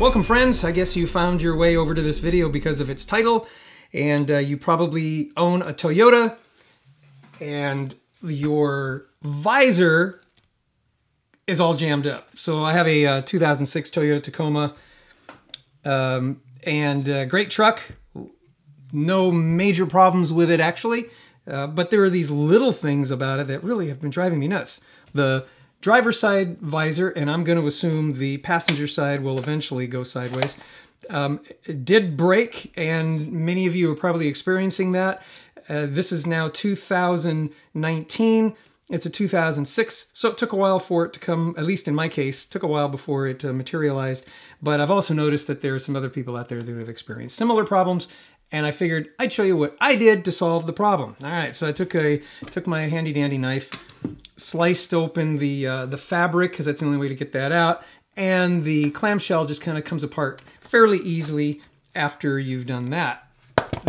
Welcome friends, I guess you found your way over to this video because of its title and uh, you probably own a Toyota and your visor is all jammed up. So I have a uh, 2006 Toyota Tacoma um, and uh, great truck, no major problems with it actually, uh, but there are these little things about it that really have been driving me nuts. The driver side visor, and I'm going to assume the passenger side will eventually go sideways. Um, did break, and many of you are probably experiencing that. Uh, this is now 2019. It's a 2006, so it took a while for it to come, at least in my case, took a while before it uh, materialized. But I've also noticed that there are some other people out there that have experienced similar problems, and I figured I'd show you what I did to solve the problem. All right, so I took a took my handy dandy knife, sliced open the uh, the fabric because that's the only way to get that out, and the clamshell just kind of comes apart fairly easily after you've done that.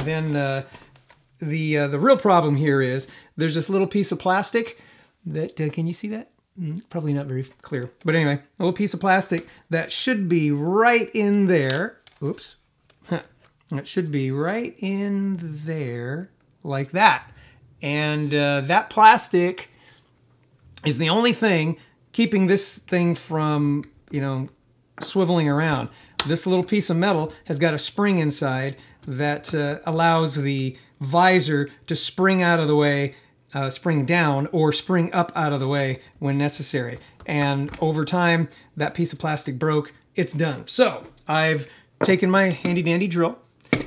Then uh, the uh, the real problem here is there's this little piece of plastic that can you see that? Mm, probably not very clear, but anyway, a little piece of plastic that should be right in there. Oops, it should be right in there like that. And uh, that plastic is the only thing keeping this thing from, you know, swiveling around. This little piece of metal has got a spring inside that uh, allows the visor to spring out of the way, uh, spring down, or spring up out of the way when necessary. And over time, that piece of plastic broke, it's done. So I've taken my handy dandy drill,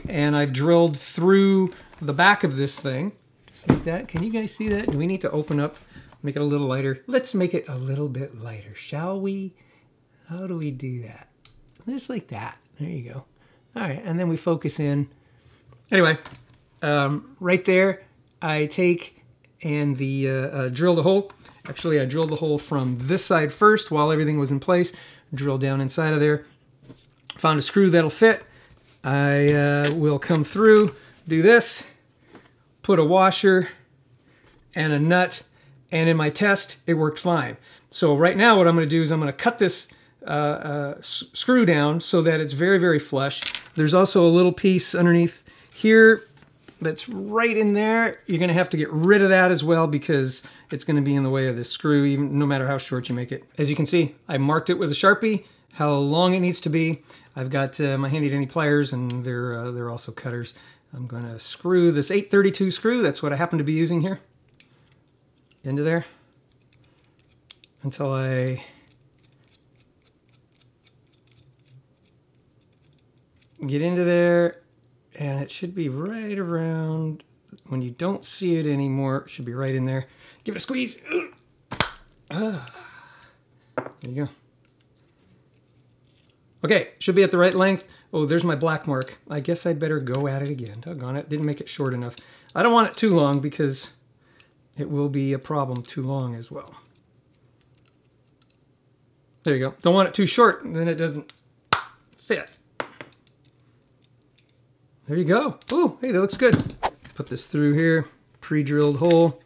and I've drilled through the back of this thing, just like that. Can you guys see that? Do we need to open up, make it a little lighter? Let's make it a little bit lighter, shall we? How do we do that? Just like that. There you go. All right, and then we focus in. Anyway, um, right there, I take and the uh, uh, drill the hole. Actually, I drilled the hole from this side first while everything was in place. Drill down inside of there. Found a screw that'll fit. I uh, will come through, do this, put a washer and a nut, and in my test, it worked fine. So right now what I'm going to do is I'm going to cut this uh, uh, screw down so that it's very, very flush. There's also a little piece underneath here that's right in there. You're going to have to get rid of that as well because it's going to be in the way of the screw, even no matter how short you make it. As you can see, I marked it with a Sharpie, how long it needs to be. I've got uh, my handy dandy pliers and they're, uh, they're also cutters. I'm going to screw this 832 screw, that's what I happen to be using here, into there. Until I get into there and it should be right around when you don't see it anymore it should be right in there. Give it a squeeze. There you go Okay, should be at the right length. Oh, there's my black mark. I guess I'd better go at it again. Doggone it, didn't make it short enough. I don't want it too long because it will be a problem too long as well. There you go. Don't want it too short, then it doesn't fit. There you go. Oh, hey, that looks good. Put this through here, pre-drilled hole.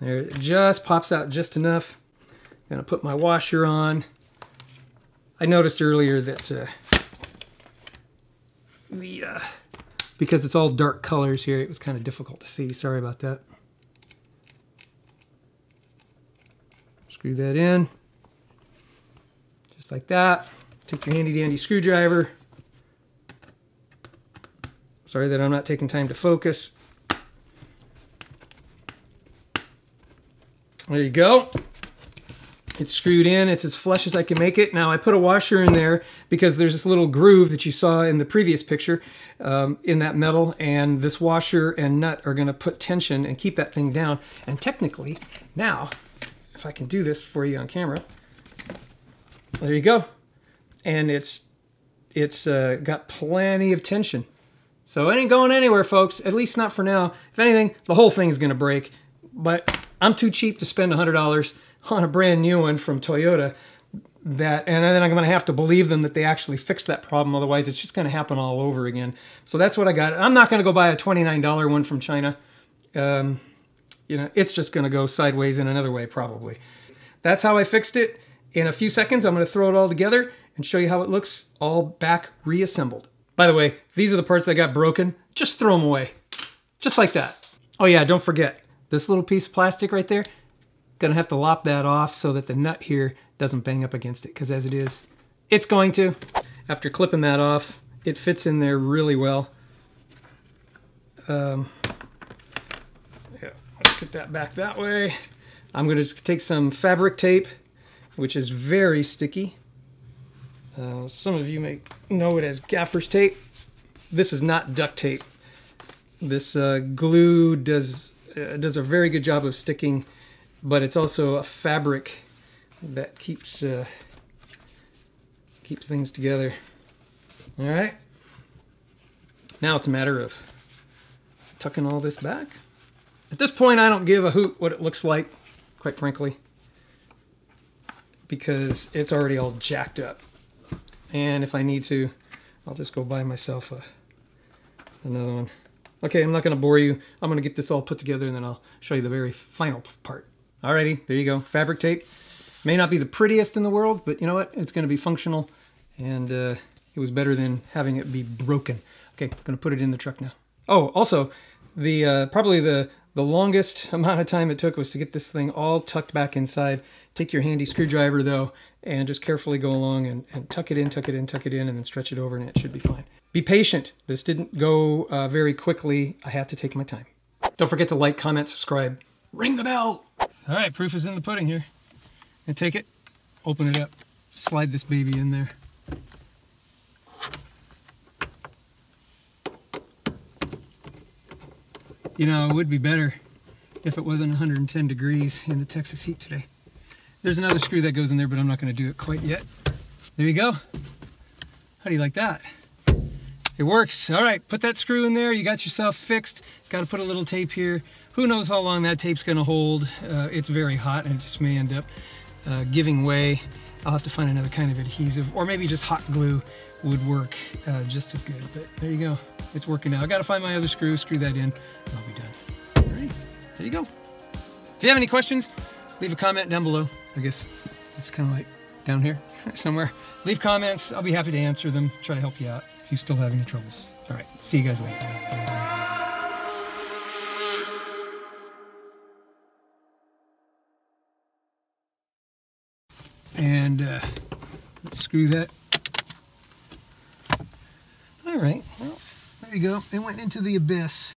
There, it just pops out just enough. Gonna put my washer on. I noticed earlier that uh, the uh, because it's all dark colors here, it was kind of difficult to see. Sorry about that. Screw that in, just like that. Take your handy dandy screwdriver. Sorry that I'm not taking time to focus. There you go. It's screwed in. It's as flush as I can make it. Now I put a washer in there because there's this little groove that you saw in the previous picture um, in that metal and this washer and nut are going to put tension and keep that thing down. And technically, now, if I can do this for you on camera, there you go. And it's it's uh, got plenty of tension. So it ain't going anywhere, folks, at least not for now. If anything, the whole thing's going to break. But I'm too cheap to spend $100 on a brand new one from Toyota that and then I'm going to have to believe them that they actually fixed that problem otherwise it's just going to happen all over again so that's what I got I'm not going to go buy a $29 one from China um, you know it's just going to go sideways in another way probably that's how I fixed it in a few seconds I'm going to throw it all together and show you how it looks all back reassembled. By the way, these are the parts that got broken. Just throw them away. Just like that. Oh yeah, don't forget, this little piece of plastic right there, gonna have to lop that off so that the nut here doesn't bang up against it, because as it is, it's going to. After clipping that off, it fits in there really well. Um, yeah, let's get that back that way. I'm gonna take some fabric tape, which is very sticky. Uh, some of you may know it as gaffer's tape. This is not duct tape. This uh, glue does uh, does a very good job of sticking, but it's also a fabric that keeps uh, keeps things together. All right. Now it's a matter of tucking all this back. At this point, I don't give a hoot what it looks like, quite frankly, because it's already all jacked up. And if I need to, I'll just go buy myself a, another one. Okay, I'm not going to bore you. I'm going to get this all put together and then I'll show you the very final part. Alrighty, there you go. Fabric tape. May not be the prettiest in the world, but you know what? It's going to be functional and uh, it was better than having it be broken. Okay, I'm going to put it in the truck now. Oh, also, the uh, probably the, the longest amount of time it took was to get this thing all tucked back inside. Take your handy screwdriver though, and just carefully go along and, and tuck it in, tuck it in, tuck it in, and then stretch it over and it should be fine. Be patient. This didn't go uh, very quickly. I have to take my time. Don't forget to like, comment, subscribe. Ring the bell. All right, proof is in the pudding here. And take it, open it up, slide this baby in there. You know, it would be better if it wasn't 110 degrees in the Texas heat today. There's another screw that goes in there, but I'm not going to do it quite yet. There you go. How do you like that? It works. All right, put that screw in there. You got yourself fixed. Got to put a little tape here. Who knows how long that tape's going to hold. Uh, it's very hot and it just may end up uh, giving way. I'll have to find another kind of adhesive or maybe just hot glue would work uh, just as good. But there you go. It's working now. I got to find my other screw, screw that in, and I'll be done. All right, there you go. If you have any questions, leave a comment down below. I guess it's kind of like down here somewhere. Leave comments. I'll be happy to answer them, try to help you out if you still have any troubles. All right, see you guys later. And uh, let's screw that all right, well, there you go. They went into the abyss.